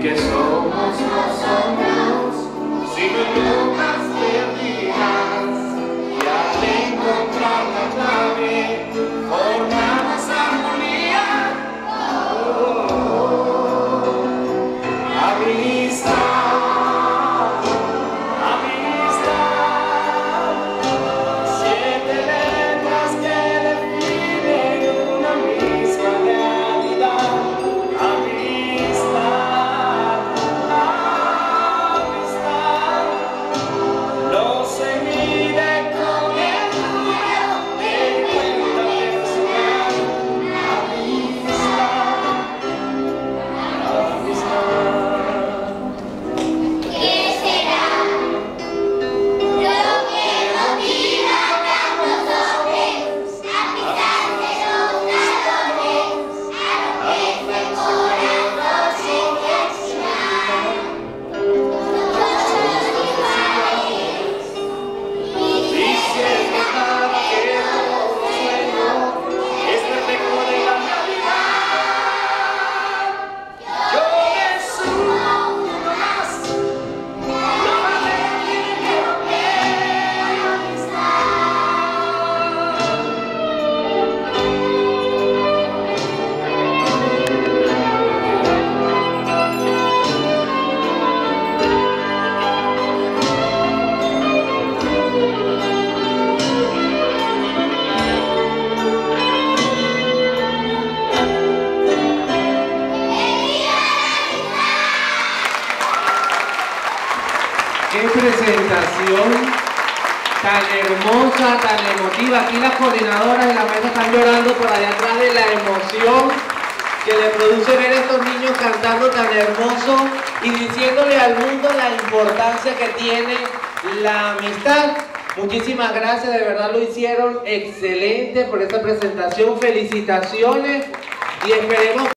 que somos nosotros. Qué presentación tan hermosa, tan emotiva. Aquí las coordinadoras de la mesa están llorando por allá atrás de la emoción que le produce ver a estos niños cantando tan hermoso y diciéndole al mundo la importancia que tiene la amistad. Muchísimas gracias, de verdad lo hicieron excelente por esta presentación. Felicitaciones y esperemos